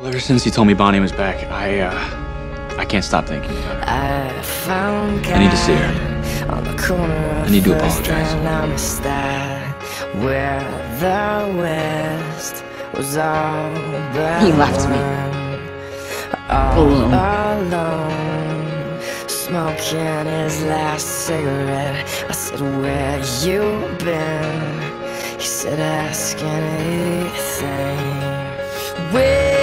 Well, ever since you told me Bonnie was back, I, uh, I can't stop thinking about her. I found I need to see her. On the corner I need to apologize. Where the west was all but He left me. all Alone. alone, smoking his last cigarette. I said, Where you been? He said, Ask anything. Where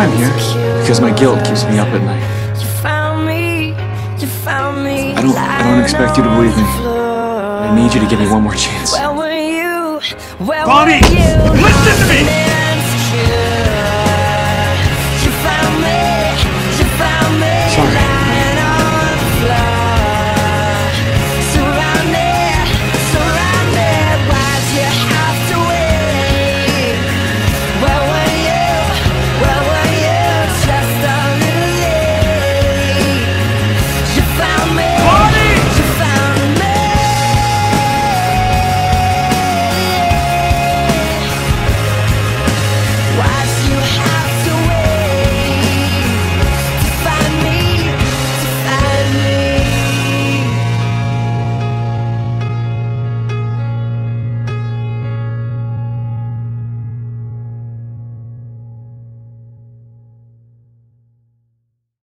why I'm here? Because my guilt keeps me up at night. You found me, you found me. I don't- I don't expect you to believe me. I need you to give me one more chance. Where were you? Where Bonnie, were you? listen to me!